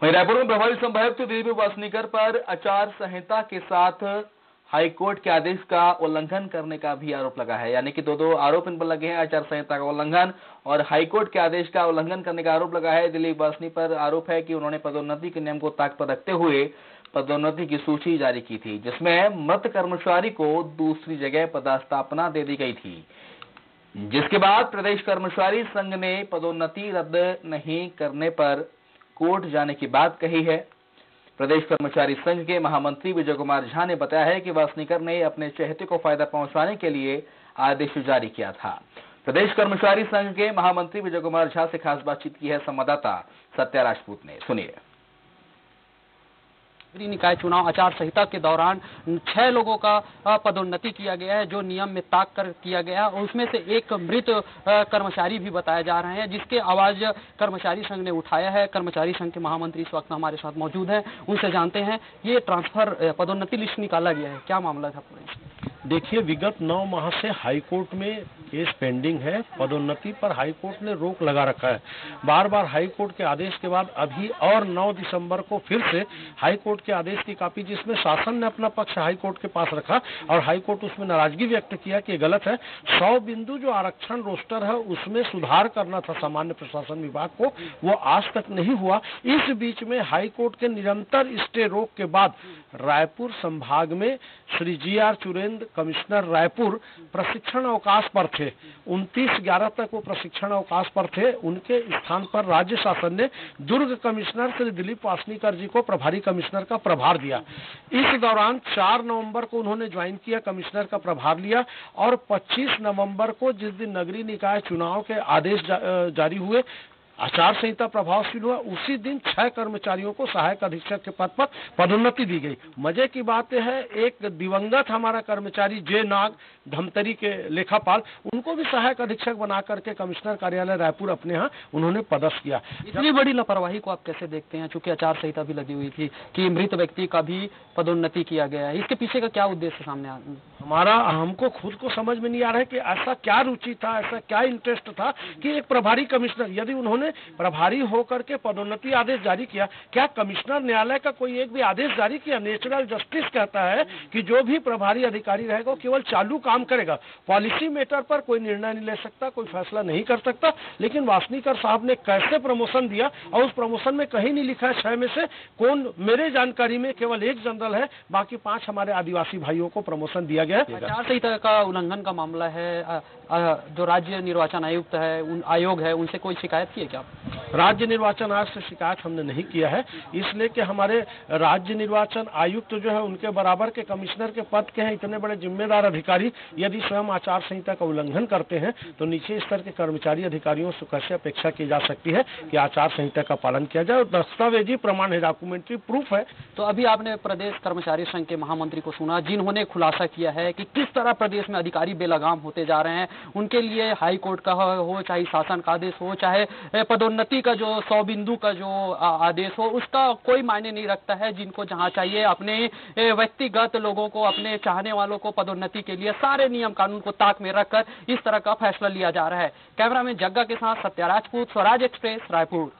वहीं रायपुर में प्रभारी संभायुक्त दिलीप वासनीकर पर आचार संहिता के साथ हाईकोर्ट के आदेश का उल्लंघन करने का भी आरोप लगा है। यानी कि दो दो आरोप इन पर लगे हैं, आचार संहिता का उल्लंघन और हाईकोर्ट के आदेश का उल्लंघन करने का आरोप लगा है। दिलीप वासनी पर आरोप है कि उन्होंने पदोन्नति के नियम को ताक पर रखते हुए पदोन्नति की सूची जारी की थी, जिसमें मृत कर्मचारी को दूसरी जगह पदस्थापना दे दी गई थी। जिसके बाद प्रदेश कर्मचारी संघ ने पदोन्नति रद्द नहीं करने पर कोर्ट जाने की बात कही है। प्रदेश कर्मचारी संघ के महामंत्री विजय कुमार झा ने बताया है कि वासनीकर ने अपने चहेते को फ़ायदा पहुँचाने के लिए आदेश जारी किया था। प्रदेश कर्मचारी संघ के महामंत्री विजय कुमार झा से खास बातचीत की है संवाददाता सत्या राजपूत ने। सुनिए। नगरीय निकाय चुनाव आचार संहिता के दौरान छह लोगों का पदोन्नति किया गया है, जो नियम में ताक कर किया गया और उसमें से एक मृत कर्मचारी भी बताए जा रहे हैं, जिसके आवाज़ कर्मचारी संघ ने उठाया है। कर्मचारी संघ के महामंत्री इस वक्त हमारे साथ मौजूद हैं। उनसे जानते हैं, ये ट्रांसफ़र पदोन्नति लिस्ट निकाला गया है। क्या मामला था पूरे देखिए, विगत नौ माह से हाईकोर्ट में केस पेंडिंग है, पदोन्नति पर हाईकोर्ट ने रोक लगा रखा है। बार बार हाईकोर्ट के आदेश के बाद अभी और 9 दिसंबर को फिर से हाईकोर्ट के आदेश की कॉपी जिसमें शासन ने अपना पक्ष हाईकोर्ट के पास रखा और हाईकोर्ट उसमें नाराज़गी व्यक्त किया कि गलत है, सौ बिंदु जो आरक्षण रोस्टर है, उसमें सुधार करना था सामान्य प्रशासन विभाग को, वो आज तक नहीं हुआ। इस बीच में हाईकोर्ट के निरंतर स्टे रोक के बाद रायपुर संभाग में Shri G R Churendra, commissioner Raipur प्रशिक्षण अवकाश पर थे। 29 ग्यारह तक वो प्रशिक्षण अवकाश पर थे। उनके स्थान पर राज्य शासन ने दुर्ग कमिश्नर श्री दिलीप वासनीकर जी को प्रभारी कमिश्नर का प्रभार दिया। इस दौरान 4 नवंबर को उन्होंने ज्वाइन किया कमिश्नर का प्रभार लिया और 25 नवंबर को जिस दिन नगरीय निकाय चुनाव के आदेश जा, जारी हुए आचार संहिता प्रभावशील हुआ, उसी दिन छह कर्मचारियों को सहायक अधीक्षक के पद पर पदोन्नति दी गई। मज़े की बात है, एक दिवंगत हमारा कर्मचारी, जे नाग धमतरी के लेखापाल, उनको भी सहायक अधीक्षक बना करके कमिश्नर कार्यालय रायपुर अपने यहाँ उन्होंने पदस्थ किया। इतनी बड़ी लापरवाही को आप कैसे देखते हैं? चूँकि आचार संहिता भी लगी हुई थी कि मृत व्यक्ति का भी पदोन्नति किया गया है। इसके पीछे का क्या उद्देश्य सामने हमारा, हमको खुद को समझ में नहीं आ रहा है कि ऐसा क्या रुचि था, ऐसा क्या इंटरेस्ट था कि एक प्रभारी कमिश्नर यदि उन्होंने प्रभारी होकर के पदोन्नति आदेश जारी किया, क्या कमिश्नर न्यायालय का कोई एक भी आदेश जारी किया? नेचुरल जस्टिस कहता है कि जो भी प्रभारी अधिकारी रहेगा, वो केवल चालू काम करेगा। पॉलिसी मैटर पर कोई निर्णय नहीं ले सकता, कोई फैसला नहीं कर सकता, लेकिन वासनीकर साहब ने कैसे प्रमोशन दिया और उस प्रमोशन में कहीं नहीं लिखा है छह में से? कौन मेरे जानकारी में केवल एक जनरल है, बाकी पाँच हमारे आदिवासी भाइयों को प्रमोशन दिया गया। आचार संहिता का उल्लंघन का मामला है। आ, आ, जो राज्य निर्वाचन आयुक्त है उन आयोग है उनसे कोई शिकायत की है क्या राज्य निर्वाचन आयोग से शिकायत हमने नहीं किया है। इसलिए कि हमारे राज्य निर्वाचन आयुक्त तो जो है, उनके बराबर के कमिश्नर के पद के हैं, इतने बड़े जिम्मेदार अधिकारी, यदि स्वयं आचार संहिता का उल्लंघन करते हैं तो नीचे स्तर के कर्मचारी अधिकारियों से कैसे अपेक्षा की जा सकती है कि आचार संहिता का पालन किया जाए? और दस्तावेजी प्रमाण है, डॉक्यूमेंट्री प्रूफ है। तो अभी आपने प्रदेश कर्मचारी संघ के महामंत्री को सुना, जिन्होंने खुलासा किया है कि किस तरह प्रदेश में अधिकारी बेलगाम होते जा रहे हैं, उनके लिए हाईकोर्ट का हो चाहे शासन का आदेश हो, चाहे पदोन्नति का जो, सौ बिंदु का जो आदेश हो, उसका कोई मायने नहीं रखता है जिनको जहाँ चाहिए अपने व्यक्तिगत लोगों को, अपने चाहने वालों को पदोन्नति के लिए सारे नियम कानून को ताक में रखकर इस तरह का फैसला लिया जा रहा है। कैमरा मैन जग्गा के साथ सत्या राजपूत स्वराज एक्सप्रेस, रायपुर।